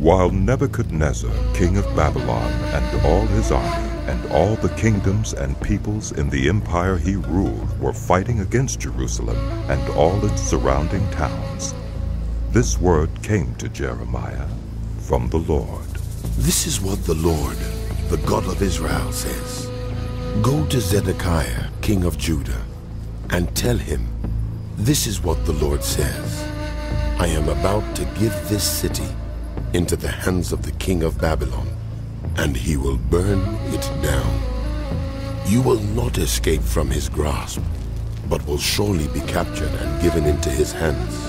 While Nebuchadnezzar, king of Babylon, and all his army, and all the kingdoms and peoples in the empire he ruled were fighting against Jerusalem and all its surrounding towns, this word came to Jeremiah from the Lord. This is what the Lord, the God of Israel, says. Go to Zedekiah, king of Judah, and tell him, This is what the Lord says. I am about to give this city into the hands of the king of Babylon, and he will burn it down. You will not escape from his grasp, but will surely be captured and given into his hands.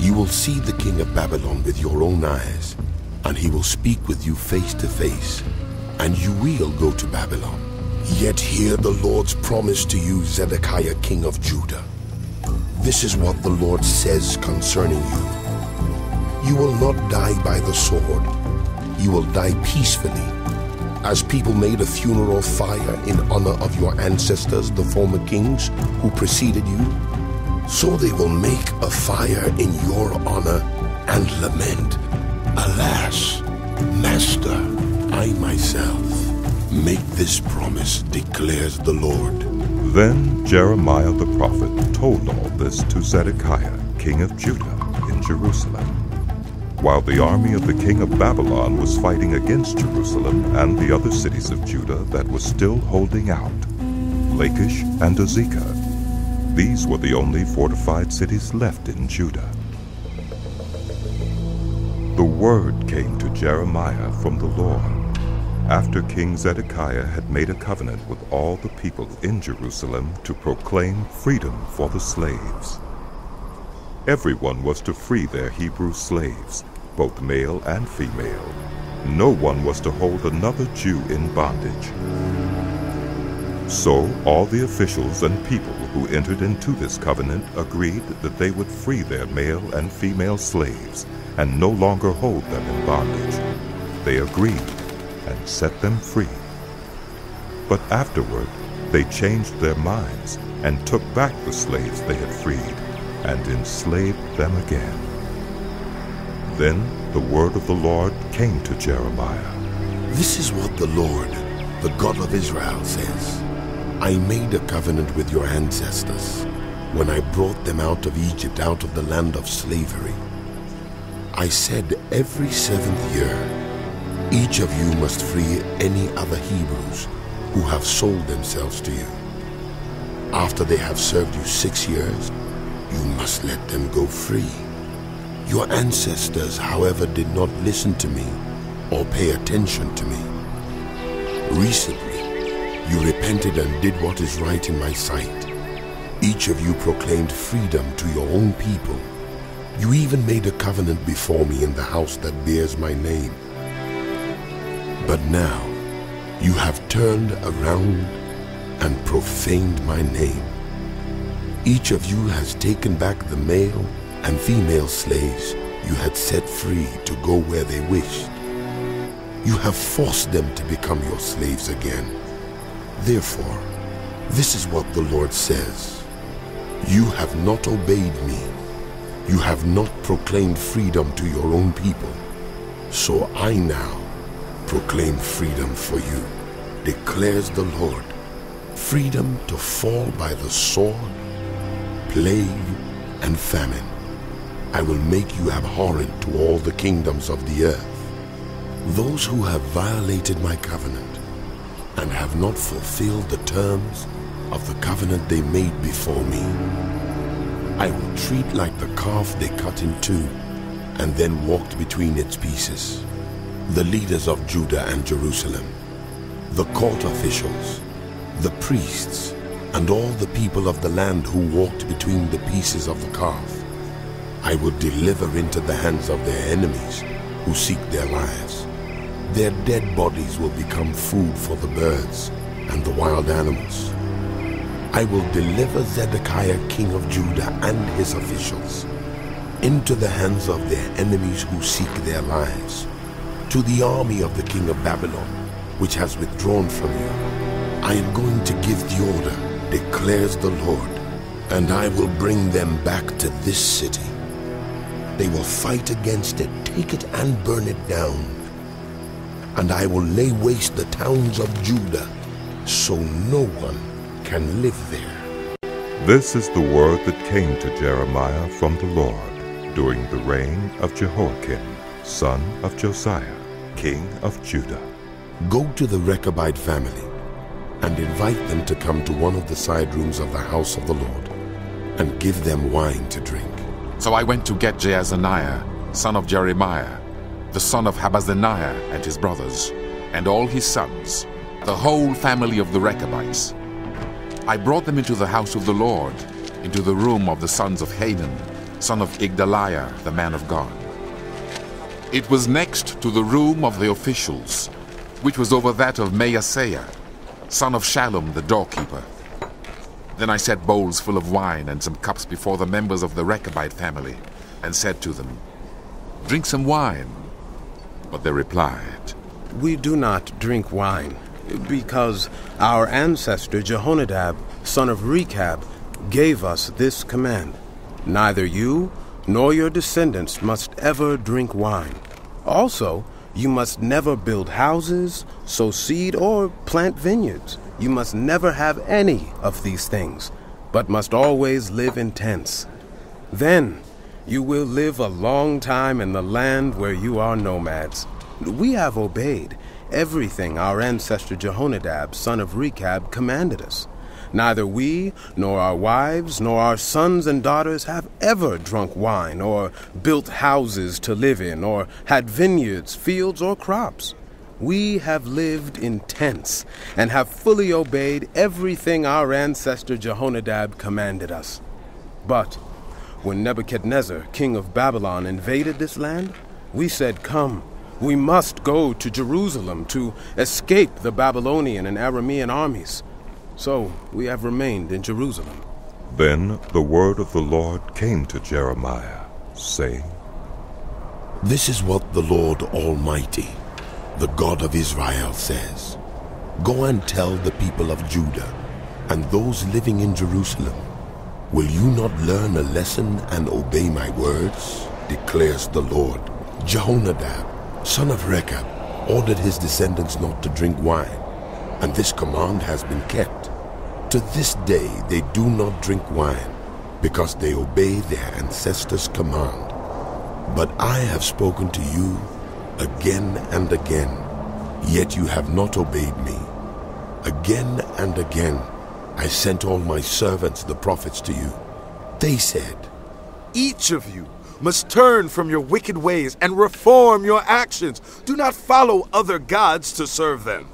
You will see the king of Babylon with your own eyes, and he will speak with you face to face, and you will go to Babylon. Yet hear the Lord's promise to you, Zedekiah, king of Judah. This is what the Lord says concerning you. You will not die by the sword. You will die peacefully. As people made a funeral fire in honor of your ancestors, the former kings who preceded you, so they will make a fire in your honor and lament. Alas, Master, I myself make this promise, declares the Lord. Then Jeremiah the prophet told all this to Zedekiah, king of Judah, in Jerusalem while the army of the king of Babylon was fighting against Jerusalem and the other cities of Judah that was still holding out, Lachish and Azekah. These were the only fortified cities left in Judah. The word came to Jeremiah from the Lord, after King Zedekiah had made a covenant with all the people in Jerusalem to proclaim freedom for the slaves. Everyone was to free their Hebrew slaves, both male and female. No one was to hold another Jew in bondage. So all the officials and people who entered into this covenant agreed that they would free their male and female slaves and no longer hold them in bondage. They agreed and set them free. But afterward they changed their minds and took back the slaves they had freed and enslaved them again. Then the word of the Lord came to Jeremiah. This is what the Lord, the God of Israel, says. I made a covenant with your ancestors when I brought them out of Egypt, out of the land of slavery. I said every seventh year, each of you must free any other Hebrews who have sold themselves to you. After they have served you six years, you must let them go free. Your ancestors, however, did not listen to me or pay attention to me. Recently, you repented and did what is right in my sight. Each of you proclaimed freedom to your own people. You even made a covenant before me in the house that bears my name. But now, you have turned around and profaned my name. Each of you has taken back the male and female slaves you had set free to go where they wished. You have forced them to become your slaves again. Therefore, this is what the Lord says. You have not obeyed me. You have not proclaimed freedom to your own people. So I now proclaim freedom for you, declares the Lord. Freedom to fall by the sword, plague, and famine. I will make you abhorrent to all the kingdoms of the earth. Those who have violated my covenant and have not fulfilled the terms of the covenant they made before me, I will treat like the calf they cut in two and then walked between its pieces. The leaders of Judah and Jerusalem, the court officials, the priests, and all the people of the land who walked between the pieces of the calf, I will deliver into the hands of their enemies who seek their lives. Their dead bodies will become food for the birds and the wild animals. I will deliver Zedekiah king of Judah and his officials into the hands of their enemies who seek their lives, to the army of the king of Babylon, which has withdrawn from you. I am going to give the order, declares the Lord, and I will bring them back to this city. They will fight against it, take it and burn it down. And I will lay waste the towns of Judah, so no one can live there. This is the word that came to Jeremiah from the Lord during the reign of Jehoiakim, son of Josiah, king of Judah. Go to the Rechabite family and invite them to come to one of the side rooms of the house of the Lord and give them wine to drink. So I went to get Jaazaniah, son of Jeremiah, the son of Habazziniah and his brothers, and all his sons, the whole family of the Rechabites. I brought them into the house of the Lord, into the room of the sons of Hanan, son of Igdaliah, the man of God. It was next to the room of the officials, which was over that of Maaseiah, son of Shallum the doorkeeper. Then I set bowls full of wine and some cups before the members of the Rechabite family, and said to them, Drink some wine. But they replied, We do not drink wine, because our ancestor Jehonadab, son of Rechab, gave us this command Neither you nor your descendants must ever drink wine. Also, you must never build houses, sow seed, or plant vineyards. You must never have any of these things, but must always live in tents. Then you will live a long time in the land where you are nomads. We have obeyed everything our ancestor Jehonadab, son of Rechab, commanded us. Neither we, nor our wives, nor our sons and daughters have ever drunk wine, or built houses to live in, or had vineyards, fields, or crops. We have lived in tents, and have fully obeyed everything our ancestor Jehonadab commanded us. But when Nebuchadnezzar, king of Babylon, invaded this land, we said, Come, we must go to Jerusalem to escape the Babylonian and Aramean armies. So we have remained in Jerusalem. Then the word of the Lord came to Jeremiah, saying, This is what the Lord Almighty, the God of Israel, says Go and tell the people of Judah and those living in Jerusalem, Will you not learn a lesson and obey my words? declares the Lord. Jehonadab, son of Rechab, ordered his descendants not to drink wine, and this command has been kept. To this day they do not drink wine, because they obey their ancestors' command. But I have spoken to you again and again, yet you have not obeyed me. Again and again I sent all my servants, the prophets, to you. They said, Each of you must turn from your wicked ways and reform your actions. Do not follow other gods to serve them.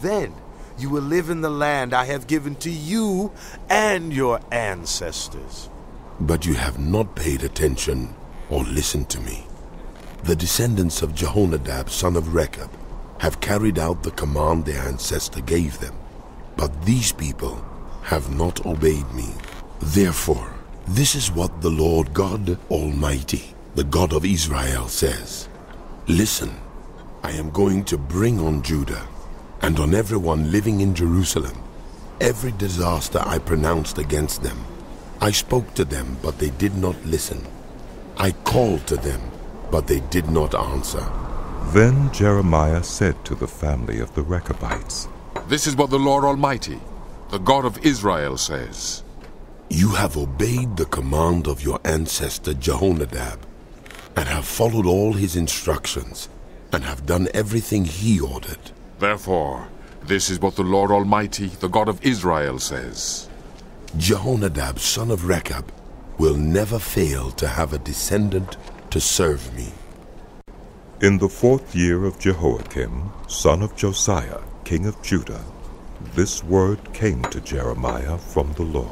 Then you will live in the land I have given to you and your ancestors. But you have not paid attention or listened to me. The descendants of Jehonadab, son of Rechab, have carried out the command their ancestor gave them. But these people have not obeyed me. Therefore, this is what the Lord God Almighty, the God of Israel, says Listen, I am going to bring on Judah and on everyone living in Jerusalem every disaster I pronounced against them. I spoke to them, but they did not listen. I called to them, but they did not answer. Then Jeremiah said to the family of the Rechabites, This is what the Lord Almighty, the God of Israel, says. You have obeyed the command of your ancestor Jehonadab, and have followed all his instructions, and have done everything he ordered. Therefore, this is what the Lord Almighty, the God of Israel, says. Jehonadab, son of Rechab, will never fail to have a descendant to serve me. In the fourth year of Jehoiakim, son of Josiah, king of Judah, this word came to Jeremiah from the Lord.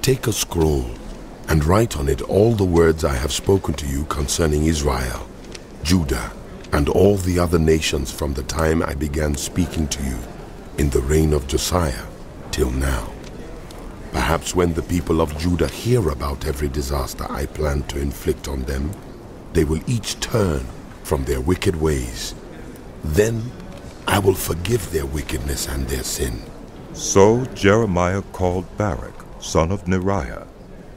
Take a scroll and write on it all the words I have spoken to you concerning Israel, Judah, and all the other nations from the time I began speaking to you in the reign of Josiah till now. Perhaps when the people of Judah hear about every disaster I plan to inflict on them, they will each turn from their wicked ways. Then I will forgive their wickedness and their sin. So Jeremiah called Baruch, son of Neriah.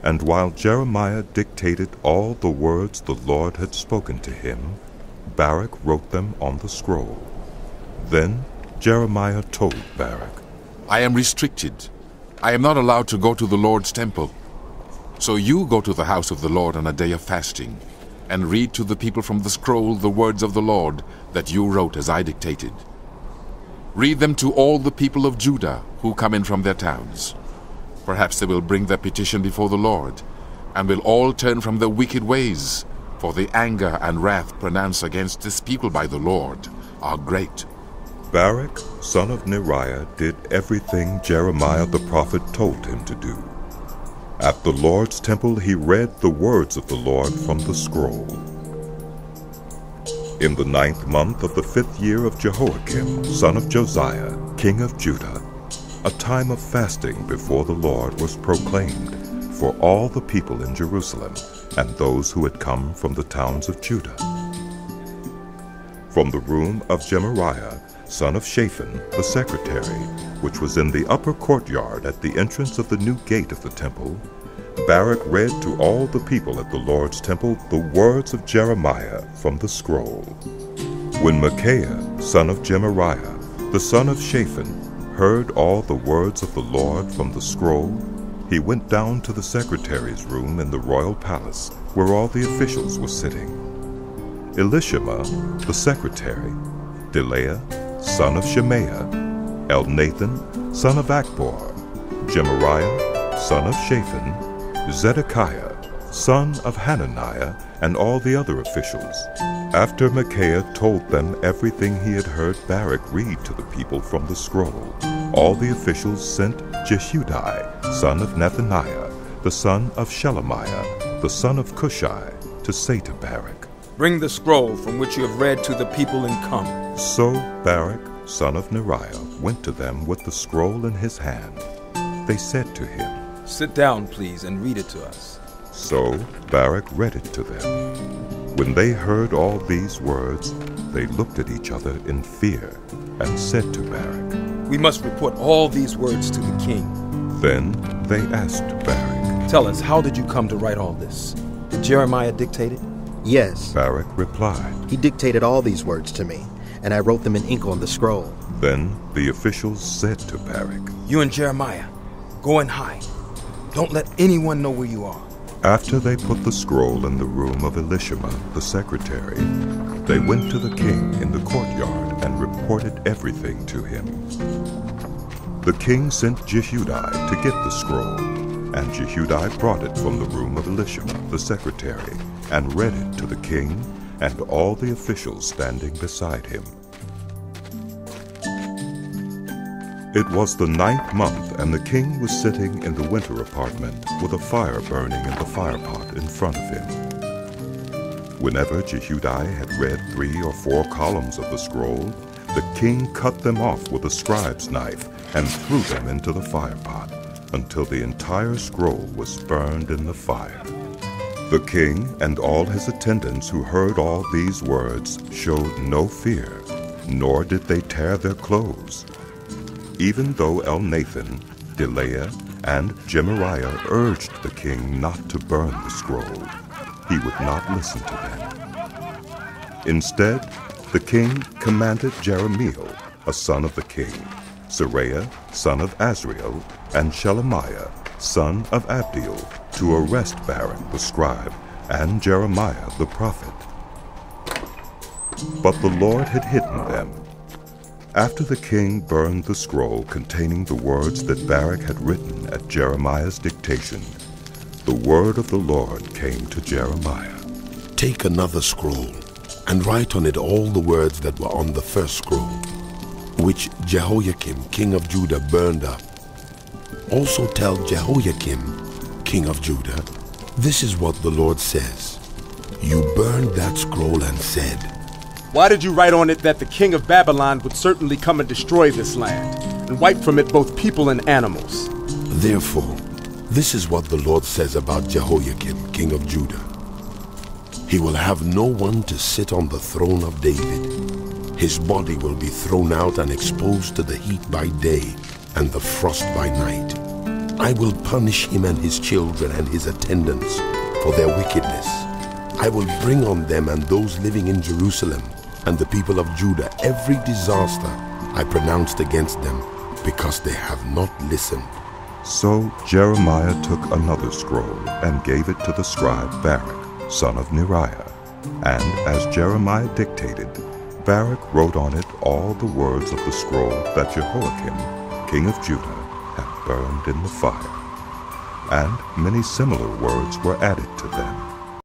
And while Jeremiah dictated all the words the Lord had spoken to him, Baruch wrote them on the scroll. Then Jeremiah told Baruch, I am restricted. I am not allowed to go to the Lord's temple. So you go to the house of the Lord on a day of fasting, and read to the people from the scroll the words of the Lord that you wrote as I dictated. Read them to all the people of Judah who come in from their towns. Perhaps they will bring their petition before the Lord, and will all turn from their wicked ways, for the anger and wrath pronounced against this people by the Lord are great. Baruch, son of Neriah, did everything Jeremiah the prophet told him to do. At the Lord's temple he read the words of the Lord from the scroll. In the ninth month of the fifth year of Jehoiakim, son of Josiah, king of Judah, a time of fasting before the Lord was proclaimed for all the people in Jerusalem and those who had come from the towns of Judah. From the room of Gemariah, son of Shaphan, the secretary, which was in the upper courtyard at the entrance of the new gate of the temple, Baruch read to all the people at the Lord's temple the words of Jeremiah from the scroll. When Micaiah, son of Gemariah, the son of Shaphan, heard all the words of the Lord from the scroll, he went down to the secretary's room in the royal palace, where all the officials were sitting. Elishama, the secretary, Delaiah, son of Shemaiah, Elnathan, son of Achbor, Gemariah, son of Shaphan, Zedekiah, son of Hananiah, and all the other officials. After Micaiah told them everything he had heard Baruch read to the people from the scroll, all the officials sent Jehudi, son of Nethaniah, the son of Shelemiah, the son of Cushi, to say to Baruch, Bring the scroll from which you have read to the people and come. So Baruch, son of Neriah, went to them with the scroll in his hand. They said to him, Sit down, please, and read it to us. So Baruch read it to them. When they heard all these words, they looked at each other in fear and said to Baruch, We must report all these words to the king. Then they asked Baruch, Tell us, how did you come to write all this? Did Jeremiah dictate it? Yes, Baruch replied. he dictated all these words to me, and I wrote them in ink on the scroll. Then the officials said to Baruch, You and Jeremiah, go and hide. Don't let anyone know where you are. After they put the scroll in the room of Elishama, the secretary, they went to the king in the courtyard and reported everything to him. The king sent Jehudi to get the scroll, and Jehudi brought it from the room of Elishama, the secretary, and read it to the king and all the officials standing beside him. It was the ninth month, and the king was sitting in the winter apartment with a fire burning in the firepot in front of him. Whenever Jehudi had read three or four columns of the scroll, the king cut them off with a scribe's knife and threw them into the firepot until the entire scroll was burned in the fire. The king and all his attendants who heard all these words showed no fear, nor did they tear their clothes. Even though Elnathan, Delaiah, and Gemariah urged the king not to burn the scroll, he would not listen to them. Instead, the king commanded Jerahmeel, a son of the king, Seraiah, son of Azriel, and Shelemiah, son of Abdiel, to arrest Baruch the scribe and Jeremiah the prophet. But the Lord had hidden them. After the king burned the scroll containing the words that Baruch had written at Jeremiah's dictation, the word of the Lord came to Jeremiah. Take another scroll and write on it all the words that were on the first scroll, which Jehoiakim, king of Judah, burned up. Also tell Jehoiakim, king of Judah, this is what the Lord says. You burned that scroll and said, Why did you write on it that the king of Babylon would certainly come and destroy this land, and wipe from it both people and animals? Therefore, this is what the Lord says about Jehoiakim, king of Judah. He will have no one to sit on the throne of David. His body will be thrown out and exposed to the heat by day and the frost by night. I will punish him and his children and his attendants for their wickedness. I will bring on them and those living in Jerusalem and the people of Judah every disaster I pronounced against them because they have not listened. So Jeremiah took another scroll and gave it to the scribe Baruch, son of Neriah. And as Jeremiah dictated, Baruch wrote on it all the words of the scroll that Jehoiakim, king of Judah, had burned in the fire. And many similar words were added to them.